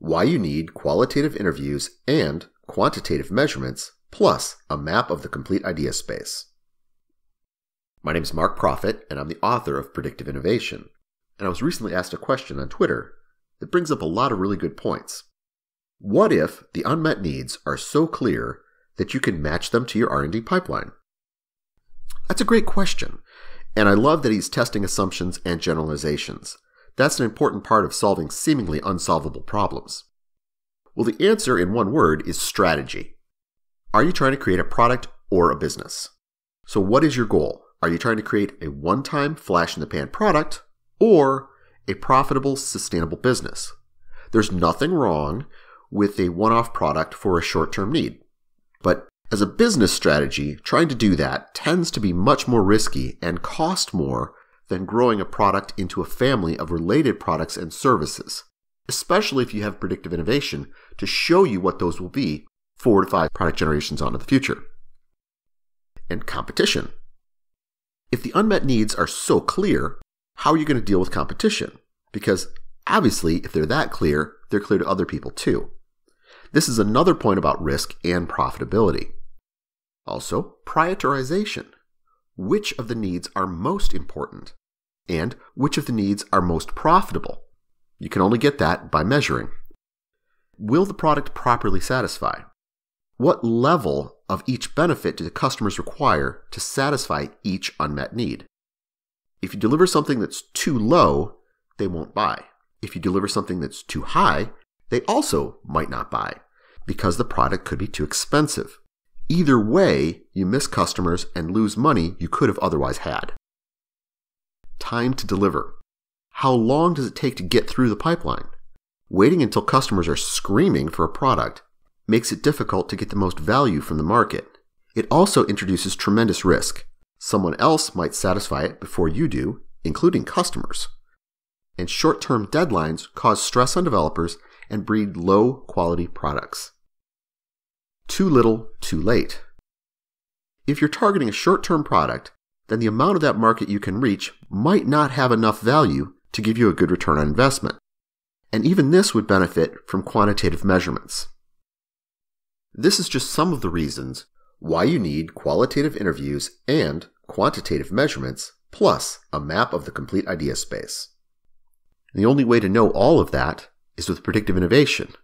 why you need qualitative interviews and quantitative measurements, plus a map of the complete idea space. My name is Mark Proffitt, and I'm the author of Predictive Innovation. And I was recently asked a question on Twitter that brings up a lot of really good points. What if the unmet needs are so clear that you can match them to your R&D pipeline? That's a great question, and I love that he's testing assumptions and generalizations. That's an important part of solving seemingly unsolvable problems. Well, the answer in one word is strategy. Are you trying to create a product or a business? So, what is your goal? Are you trying to create a one time flash in the pan product or a profitable, sustainable business? There's nothing wrong with a one off product for a short term need. But as a business strategy, trying to do that tends to be much more risky and cost more than growing a product into a family of related products and services, especially if you have predictive innovation to show you what those will be four to five product generations on in the future. And competition. If the unmet needs are so clear, how are you going to deal with competition? Because obviously, if they're that clear, they're clear to other people too. This is another point about risk and profitability. Also, prioritization. Which of the needs are most important? And which of the needs are most profitable. You can only get that by measuring. Will the product properly satisfy? What level of each benefit do the customers require to satisfy each unmet need? If you deliver something that's too low, they won't buy. If you deliver something that's too high, they also might not buy because the product could be too expensive. Either way, you miss customers and lose money you could have otherwise had time to deliver. How long does it take to get through the pipeline? Waiting until customers are screaming for a product makes it difficult to get the most value from the market. It also introduces tremendous risk. Someone else might satisfy it before you do, including customers. And short term deadlines cause stress on developers and breed low quality products. Too little, too late. If you're targeting a short term product, then the amount of that market you can reach might not have enough value to give you a good return on investment. And even this would benefit from quantitative measurements. This is just some of the reasons why you need qualitative interviews and quantitative measurements, plus a map of the complete idea space. The only way to know all of that is with predictive innovation,